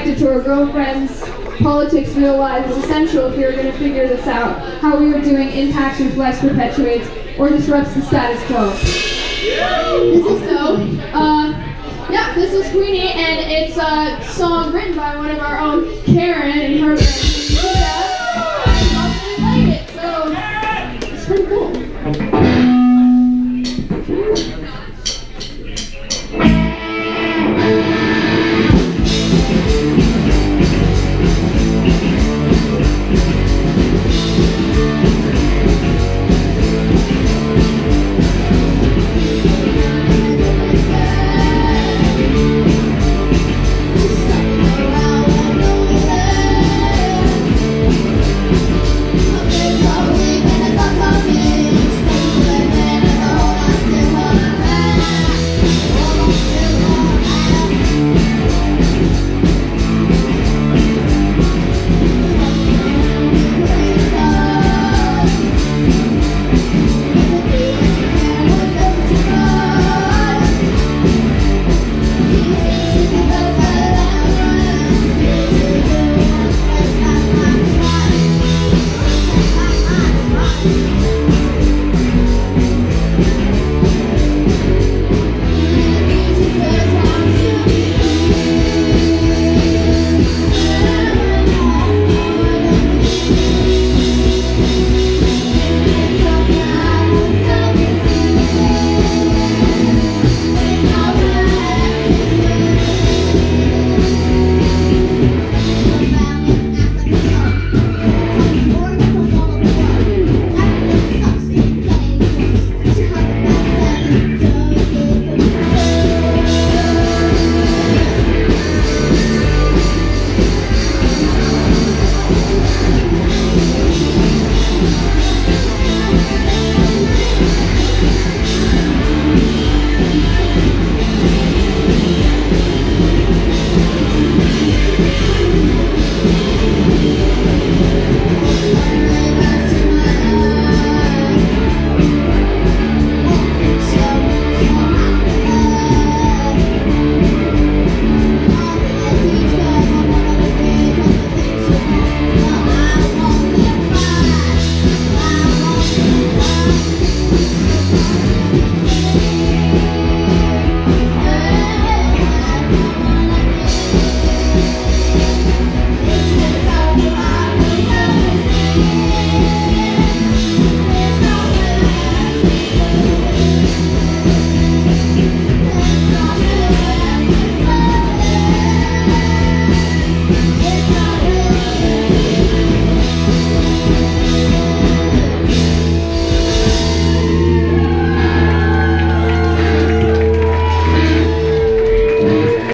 connected to our girlfriends. Politics, real life is essential if we're going to figure this out. How we are doing impacts, reflects, perpetuates, or disrupts the status quo. This is so. Uh, yeah, this is Queenie, and it's a song written by one of our own, Karen, and her band.